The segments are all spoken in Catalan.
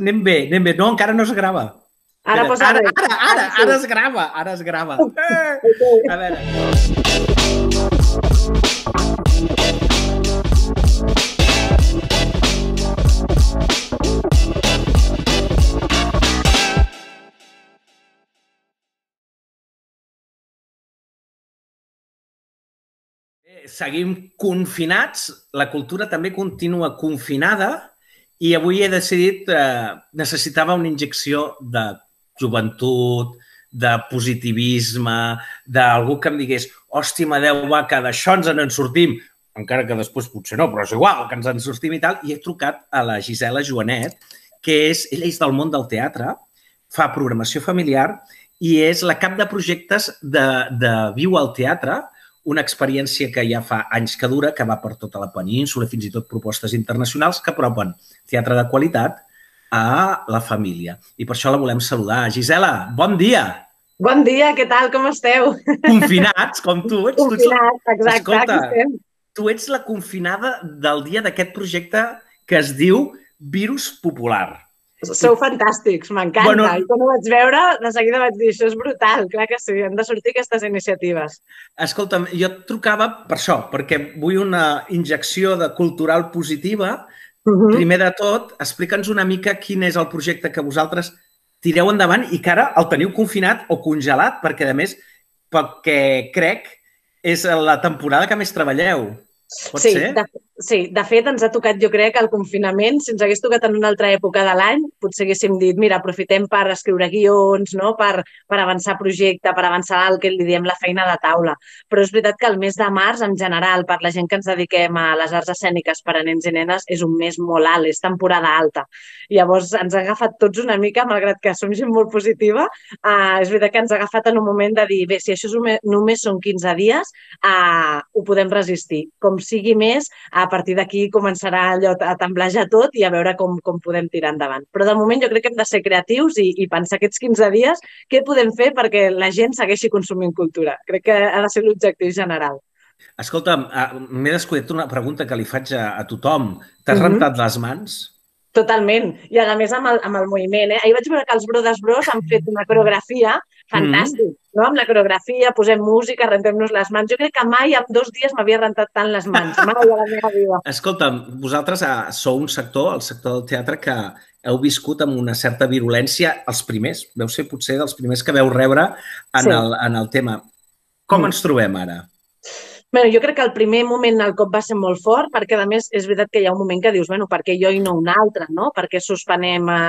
Anem bé, anem bé. No, encara no es grava. Ara Espera, posa ara, ara, ara, Ara sí. ara es grava, ara es grava. Eh! A veure. Seguim confinats, la cultura també continua confinada i avui he decidit, eh, necessitava una injecció de joventut, de positivisme, d'algú que em digués hòstia, m'adeu, va, que d'això ens en sortim, encara que després potser no, però és igual, que ens en sortim i tal, i he trucat a la Gisela Joanet, que és, ella és del món del teatre, fa programació familiar i és la cap de projectes de, de Viu al Teatre, una experiència que ja fa anys que dura, que va per tota la península, fins i tot propostes internacionals que apropen teatre de qualitat a la família. I per això la volem saludar. Gisela, bon dia! Bon dia, què tal? Com esteu? Confinats, com tu. Ets, tu, ets la, Confinats, exacte, Escolta. tu ets la confinada del dia d'aquest projecte que es diu Virus Popular. Sou fantàstics, m'encanta. Bueno-. I quan ho vaig veure, de seguida vaig dir, això és brutal, clar que sí, han de sortir aquestes iniciatives. Escolta'm, jo et trucava per això, perquè vull una injecció de cultural positiva. Uh -huh. Primer de tot, explica'ns una mica quin és el projecte que vosaltres tireu endavant i que ara el teniu confinat o congelat, perquè, a més, pel que crec, és la temporada que més treballeu. Pot sí, ser? De, sí, de fet ens ha tocat, jo crec, el confinament. Si ens hagués tocat en una altra època de l'any, potser haguéssim dit, mira, aprofitem per escriure guions, no? per, per avançar projecte, per avançar el que li diem la feina de taula. Però és veritat que el mes de març, en general, per la gent que ens dediquem a les arts escèniques per a nens i nenes, és un mes molt alt, és temporada alta. Llavors ens ha agafat tots una mica, malgrat que som gent molt positiva, uh, és veritat que ens ha agafat en un moment de dir, bé, si això és un- només són 15 dies, uh, ho podem resistir. Com sigui més, a partir d'aquí començarà allò a temblejar tot i a veure com, com podem tirar endavant. Però de moment jo crec que hem de ser creatius i, i pensar aquests 15 dies què podem fer perquè la gent segueixi consumint cultura. Crec que ha de ser l'objectiu general. Escolta'm, eh, m'he descuidat una pregunta que li faig a, a tothom. T'has Mhm. rentat les mans? Totalment. I a més amb el, amb el moviment. Eh? Ahir vaig veure que els Brothers Bros han fet una coreografia fantàstic. No? Amb la coreografia, posem música, rentem-nos les mans. Jo crec que mai en dos dies m'havia rentat tant les mans. Mai a la meva vida. Escolta'm, vosaltres eh, sou un sector, el sector del teatre, que heu viscut amb una certa virulència els primers. Veu ser potser dels primers que veu rebre en, Sí. el, en el tema. Com Mm. ens trobem ara? Bueno, jo crec que el primer moment el cop va ser molt fort, perquè a més és veritat que hi ha un moment que dius, bueno, per què jo i no un altre, no? Per què suspenem a,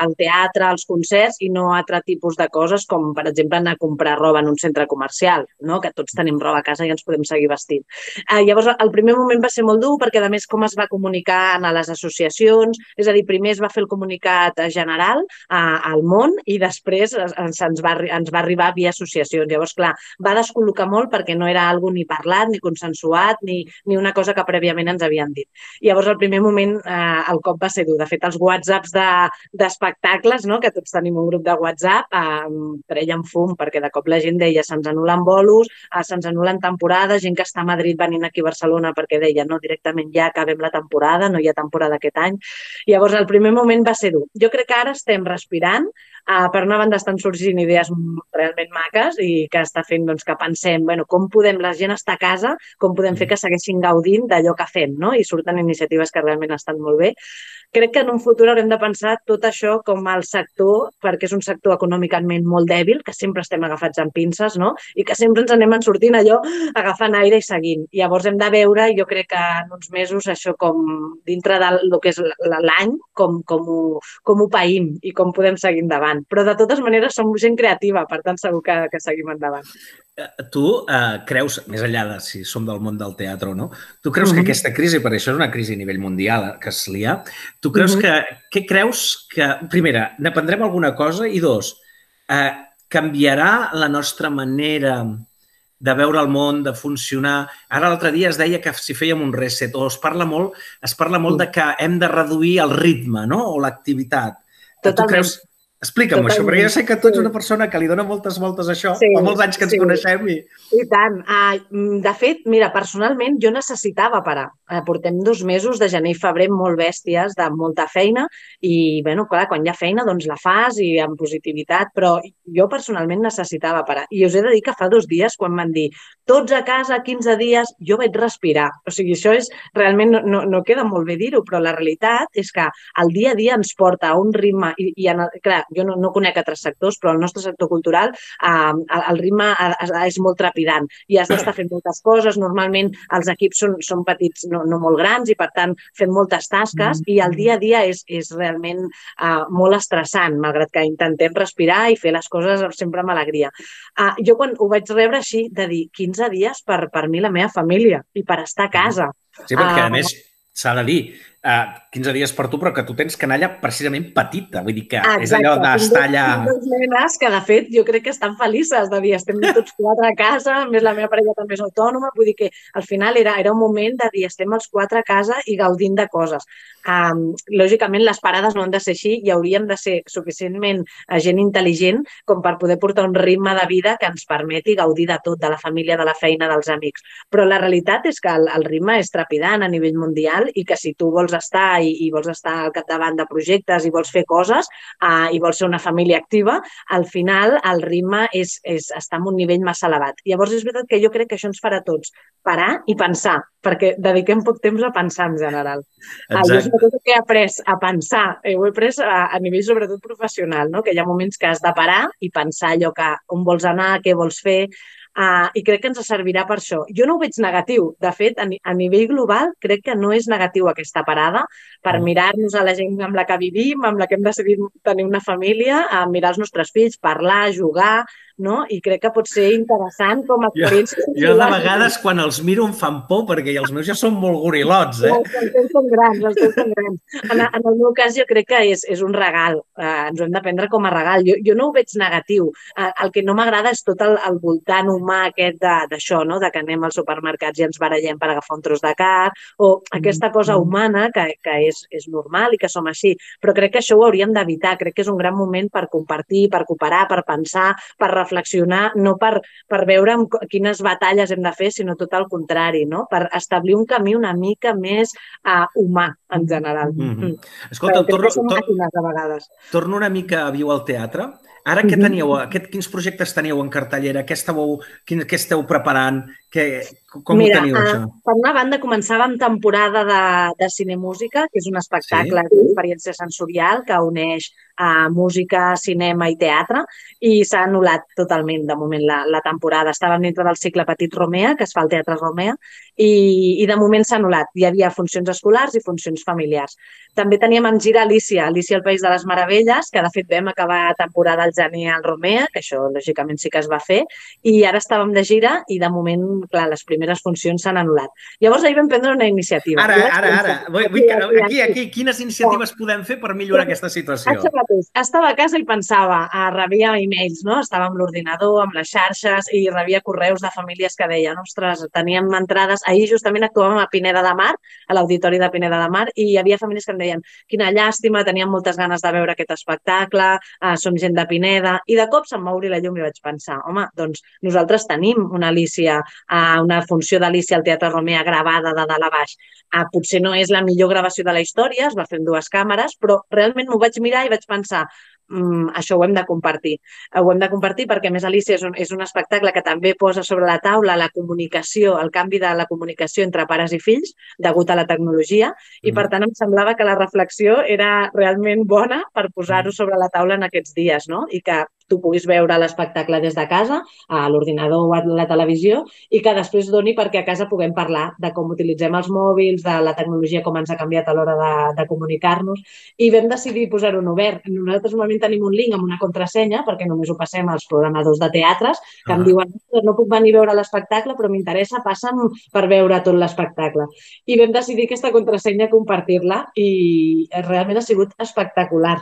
al teatre, als concerts i no altre tipus de coses com, per exemple, anar a comprar roba en un centre comercial, no? Que tots tenim roba a casa i ens podem seguir vestint. Eh, llavors, el primer moment va ser molt dur perquè, a més, com es va comunicar a les associacions, és a dir, primer es va fer el comunicat eh, general a, al món i després es- ens, ens, va, ens va arribar via associacions. Llavors, clar, va descol·locar molt perquè no era algo ni parlat, ni consensuat, ni, ni una cosa que prèviament ens havien dit. Llavors, al primer moment, eh, el cop va ser dur. De fet, els whatsapps de- d'espectacles, no? que tots tenim un grup de WhatsApp, eh, treien fum, perquè de cop la gent deia se'ns anulen bolos, eh, se'ns anulen temporades, gent que està a Madrid venint aquí a Barcelona perquè deia no, directament ja acabem la temporada, no hi ha temporada aquest any. Llavors, el primer moment va ser dur. Jo crec que ara estem respirant, Uh, per una banda estan sorgint idees realment maques i que està fent doncs, que pensem bueno, com podem, la gent està casa, com podem fer que segueixin gaudint d'allò que fem, no? I surten iniciatives que realment estan molt bé. Crec que en un futur haurem de pensar tot això com el sector, perquè és un sector econòmicament molt dèbil, que sempre estem agafats amb pinces, no? I que sempre ens anem en sortint allò, agafant aire i seguint. Llavors hem de veure, jo crec que en uns mesos, això com dintre del lo que és l'any, com, com, ho, com ho païm i com podem seguir endavant. Però de totes maneres som gent creativa, per tant segur que, que seguim endavant. Eh, Tu eh, creus, més enllà de si som del món del teatre o no, tu creus que Mhm. aquesta crisi, per això és una crisi a nivell mundial eh, que es lia, tu creus Mhm. que, què creus que, primera, n'aprendrem alguna cosa i dos, eh, canviarà la nostra manera de veure el món, de funcionar. Ara l'altre dia es deia que si fèiem un reset, o es parla molt, es parla molt de que hem de reduir el ritme, no?, o l'activitat. Tu creus, Explica'm això, perquè jo sé que tu ets una persona que li dona moltes voltes a això, sí, fa molts anys que ens sí. coneixem i... I tant. Uh, de fet, mira, personalment jo necessitava parar. Uh, portem dos mesos de gener i febrer molt bèsties, de molta feina, i, bueno, clar, quan hi ha feina, doncs la fas i amb positivitat, però jo personalment necessitava parar. I us he de dir que fa dos dies, quan van dir tots a casa, 15 dies, jo vaig respirar. O sigui, això és, realment no, no, no queda molt bé dir-ho, però la realitat és que el dia a dia ens porta a un ritme, i, i en, clar, jo no, no conec altres sectors, però el nostre sector cultural eh, el, ritme és molt trepidant i has d'estar fent moltes coses. Normalment els equips són, són petits, no, no molt grans, i per tant fem moltes tasques i el dia a dia és, és realment uh, molt estressant, malgrat que intentem respirar i fer les coses sempre amb alegria. Uh, jo quan ho vaig rebre així, de dir 15 dies per, per mi la meva família i per estar a casa. Sí, perquè a més s'ha de dir, uh, 15 dies per tu, però que tu tens canalla precisament petita. Vull dir que Exacte. és allò d'estar allà... Tinc nenes que, de fet, jo crec que estan felices de dir estem tots quatre a casa, més la meva parella també és autònoma, vull dir que al final era, era un moment de dir estem els quatre a casa i gaudint de coses. Um, lògicament, les parades no han de ser així i hauríem de ser suficientment eh, gent intel·ligent com per poder portar un ritme de vida que ens permeti gaudir de tot, de la família, de la feina, dels amics. Però la realitat és que el, el ritme és trepidant a nivell mundial i que si tu vols estar i, i vols estar al capdavant de projectes i vols fer coses uh, i vols ser una família activa, al final el ritme és, és està en un nivell massa elevat. Llavors és veritat que jo crec que això ens farà tots parar i pensar, perquè dediquem poc temps a pensar en general. Exacte. Uh, jo sobretot que he après a pensar, eh, ho he après a, a nivell sobretot professional, no? que hi ha moments que has de parar i pensar allò que on vols anar, què vols fer, Uh, I crec que ens servirà per això. Jo no ho veig negatiu. De fet, a, a nivell global, crec que no és negatiu aquesta parada per mm. mirar-nos a la gent amb la que vivim, amb la que hem decidit tenir una família, a mirar els nostres fills, parlar, jugar, no? I crec que pot ser interessant com a experiència. Jo, jo de vegades quan els miro em fan por perquè els meus ja són molt gorilots, eh? Els teus són grans, els teus són grans. En, en el meu cas jo crec que és, és un regal, eh, ens ho hem de prendre com a regal. Jo, jo no ho veig negatiu. Eh, el que no m'agrada és tot el, el voltant humà aquest d'això, no? de que anem als supermercats i ens barallem per agafar un tros de car, o aquesta cosa mm. humana que, que és, és normal i que som així. Però crec que això ho hauríem d'evitar. Crec que és un gran moment per compartir, per cooperar, per pensar, per reflexionar reflexionar no per, per veure quines batalles hem de fer, sinó tot el contrari, no? per establir un camí una mica més uh, humà, en general. Mm -hmm. Escolta, torno, tor torno una mica a viu al teatre. Ara què teníeu? Aquest, quins projectes teníeu en cartellera? Què esteu, quin, què esteu preparant? Que, com Mira, ho teniu, això? Uh, per una banda, començàvem temporada de, de cinemúsica, que és un espectacle sí? d'experiència sensorial que uneix uh, música, cinema i teatre, i s'ha anul·lat totalment, de moment, la, la temporada. Estàvem dintre del cicle Petit Romea, que es fa al Teatre Romea, i, i de moment s'ha anul·lat. Hi havia funcions escolars i funcions familiars. També teníem en gira Alicia, Alicia al País de les Meravelles, que de fet vam acabar temporada al gener al Romea, que això lògicament sí que es va fer, i ara estàvem de gira i de moment clar, les primeres funcions s'han anul·lat. Llavors ahir vam prendre una iniciativa. Ara, ara, ara. Vull, vull, aquí, aquí, aquí, quines iniciatives podem fer per millorar aquesta situació? Això mateix. Estava a casa i pensava, ah, rebia e-mails, no? Estava amb l'ordinador, amb les xarxes i rebia correus de famílies que deien, ostres, teníem entrades... Ahir justament actuàvem a Pineda de Mar, a l'Auditori de Pineda de Mar, i hi havia famílies que em deien, quina llàstima, teníem moltes ganes de veure aquest espectacle, eh, som gent de Pineda, i de cop se'm va obrir la llum i vaig pensar, home, doncs nosaltres tenim una Alicia a una funció d'Alicia al Teatre Romea gravada de dalt a baix. Ah, potser no és la millor gravació de la història, es va fer amb dues càmeres, però realment m'ho vaig mirar i vaig pensar mm, això ho hem de compartir. Ho hem de compartir perquè, més, Alicia és un, és un espectacle que també posa sobre la taula la comunicació, el canvi de la comunicació entre pares i fills, degut a la tecnologia, i, mm. per tant, em semblava que la reflexió era realment bona per posar-ho mm. sobre la taula en aquests dies, no? I que tu puguis veure l'espectacle des de casa, a l'ordinador o a la televisió, i que després doni perquè a casa puguem parlar de com utilitzem els mòbils, de la tecnologia, com ens ha canviat a l'hora de, de comunicar-nos, i vam decidir posar-ho en obert. Nosaltres normalment tenim un link amb una contrasenya, perquè només ho passem als programadors de teatres, que ah. em diuen no puc venir a veure l'espectacle, però m'interessa, passa'm per veure tot l'espectacle. I vam decidir aquesta contrasenya compartir-la i realment ha sigut espectacular.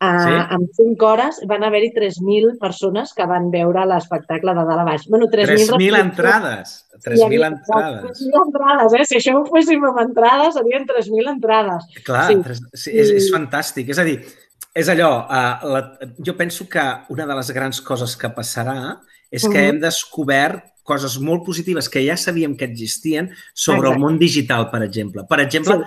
Uh, sí? En 5 hores van haver-hi 3.000 persones que van veure l'espectacle de dalt a baix. Bueno, 3.000 3 entrades. 3.000 entrades. 3.000 entrades, eh? Si això ho féssim amb entrades, serien 3.000 entrades. Clar, sí. 3, sí, és, és fantàstic. És a dir, és allò, uh, la, jo penso que una de les grans coses que passarà és que uh. -huh. hem descobert coses molt positives que ja sabíem que existien sobre Exacte. el món digital, per exemple. Per exemple, Sí.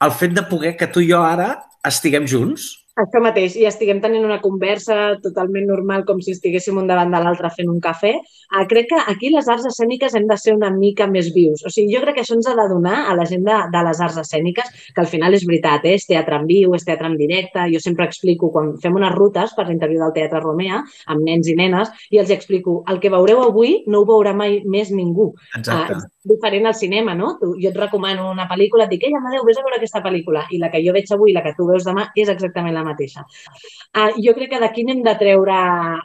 el fet de poder que tu i jo ara estiguem junts. Això mateix, i estiguem tenint una conversa totalment normal, com si estiguéssim un davant de l'altre fent un cafè. Ah, crec que aquí les arts escèniques hem de ser una mica més vius. O sigui, jo crec que això ens ha de donar a la gent de, de les arts escèniques, que al final és veritat, eh? és teatre en viu, és teatre en directe. Jo sempre explico, quan fem unes rutes per l'interviu del Teatre Romea, amb nens i nenes, i els explico, el que veureu avui no ho veurà mai més ningú. Exacte. Ah, diferent al cinema, no? Tu, jo et recomano una pel·lícula, et dic, ei, Amadeu, vés a veure aquesta pel·lícula. I la que jo veig avui i la que tu veus demà és exactament la mateixa. Uh, jo crec que d'aquí n'hem de, treure,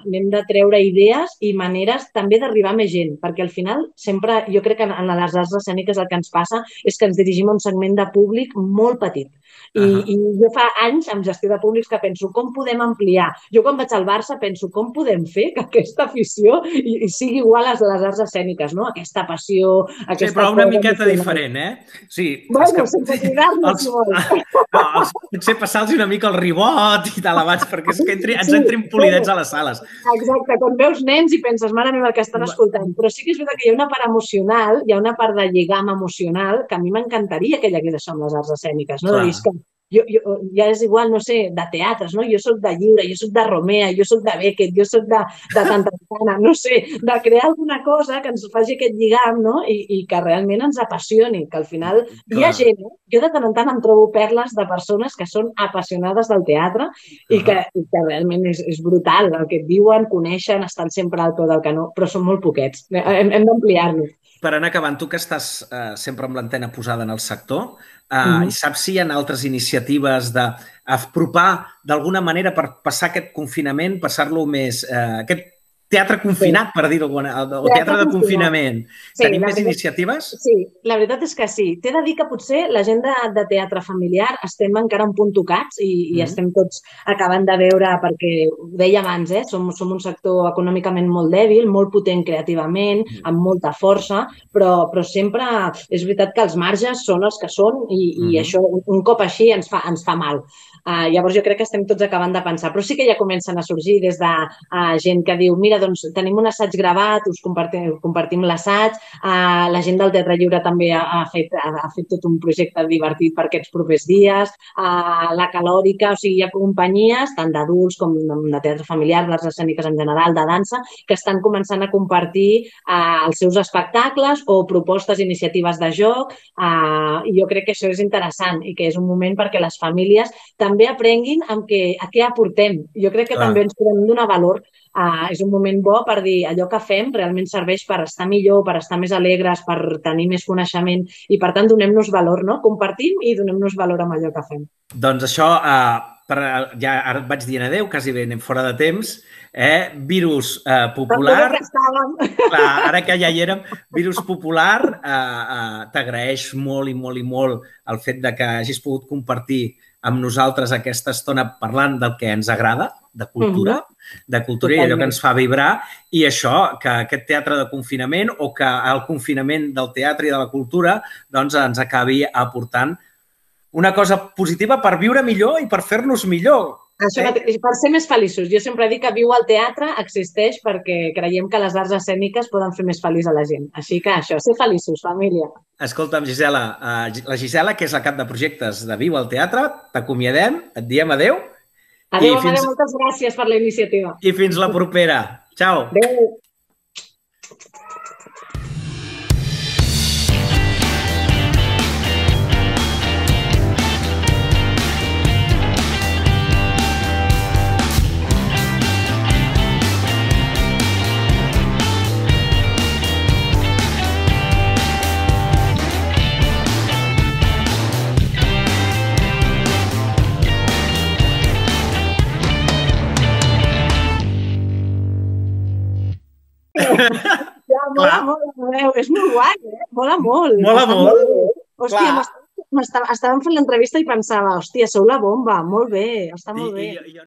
n'hem de treure idees i maneres també d'arribar més gent, perquè al final sempre, jo crec que en, en les arts escèniques el que ens passa és que ens dirigim a un segment de públic molt petit. I, uh. -huh. I jo fa anys, amb gestió de públics, que penso com podem ampliar. Jo quan vaig al Barça penso com podem fer que aquesta afició i, i sigui igual a les arts escèniques, no? Aquesta passió, Sí, aquesta però una miqueta emocional. diferent, eh? Sí, Bueno, que- sense cridar-nos, els- vols. No, els, potser passar-los una mica el ribot i tal abans, perquè és que entri, ens Sí, entrin polidets a les sales. Exacte, quan veus nens i penses, mare meva, el que estan escoltant. Però sí que és veritat que hi ha una part emocional, hi ha una part de lligam emocional que a mi m'encantaria que hi hagués això amb les arts escèniques, no? Clar. De dir, és que jo, jo, ja és igual, no sé, de teatres, no? Jo sóc de Lliure, jo sóc de Romea, jo sóc de Beckett, jo sóc de, de Tantantana, no sé, de crear alguna cosa que ens faci aquest lligam, no? I, i que realment ens apassioni, que al final hi ha Clar. gent, eh? jo de tant en tant em trobo perles de persones que són apassionades del teatre i que, i que realment és, és brutal el que et diuen, coneixen, estan sempre al peu del canó, però són molt poquets. Hem, hem d'ampliar-lo. Per anar acabant, tu que estàs eh, sempre amb l'antena posada en el sector, eh, Mhm. i saps si hi ha altres iniciatives d'apropar d'alguna manera per passar aquest confinament, passar-lo més... Eh, aquest teatre confinat, per dir-ho, o Teatre teatre de confinat. confinament. Sí, Tenim més veritat- iniciatives? Sí, la veritat és que sí. T'he de dir que potser la gent de, de teatre familiar estem encara un punt tocats i, i Mhm. estem tots acabant de veure, perquè ho deia abans, eh? som, som un sector econòmicament molt dèbil, molt potent creativament, Mhm. amb molta força, però, però sempre és veritat que els marges són els que són i, i Mhm. això un cop així ens fa, ens fa mal. Uh, llavors jo crec que estem tots acabant de pensar, però sí que ja comencen a sorgir des de uh, gent que diu, mira, doncs tenim un assaig gravat, us compartim, compartim l'assaig, uh, la gent del Teatre Lliure també ha, ha, fet, ha, ha fet tot un projecte divertit per aquests propers dies, uh, la calòrica, o sigui, hi ha companyies, tant d'adults com de teatre familiar, d'arts escèniques en general, de dansa, que estan començant a compartir uh, els seus espectacles o propostes, iniciatives de joc, uh, i jo crec que això és interessant i que és un moment perquè les famílies també aprenguin amb què, a què aportem. Jo crec que Clar. també ens podem donar valor. Uh, és un moment bo per dir allò que fem realment serveix per estar millor, per estar més alegres, per tenir més coneixement i, per tant, donem-nos valor, no? Compartim i donem-nos valor amb allò que fem. Doncs això, eh, per, ja ara vaig dient adeu, quasi bé anem fora de temps. Eh? Virus eh, popular, Que clar, ara que ja hi érem, virus popular, eh, eh, t'agraeix molt i molt i molt el fet de que hagis pogut compartir amb nosaltres aquesta estona parlant del que ens agrada, de cultura, de cultura i allò que Totalment. ens fa vibrar, i això, que aquest teatre de confinament o que el confinament del teatre i de la cultura doncs ens acabi aportant una cosa positiva per viure millor i per fer-nos millor. Això Eh? mateix, per ser més feliços. Jo sempre dic que viu al teatre existeix perquè creiem que les arts escèniques poden fer més feliç a la gent. Així que això, ser feliços, família. Escolta'm, Gisela, eh, la Gisela, que és la cap de projectes de Viu al Teatre, t'acomiadem, et diem adeu Adéu, I fins- Amadeu, moltes gràcies per la iniciativa. i fins la propera. Ciao! Adéu. Mola molt, Amadeu. És molt guai, eh? Mola molt. Mola molt. Hòstia, Clar. m'estava- m'estava- estàvem fent l'entrevista i pensava, hòstia, sou la bomba, molt bé, està molt I, bé. i, i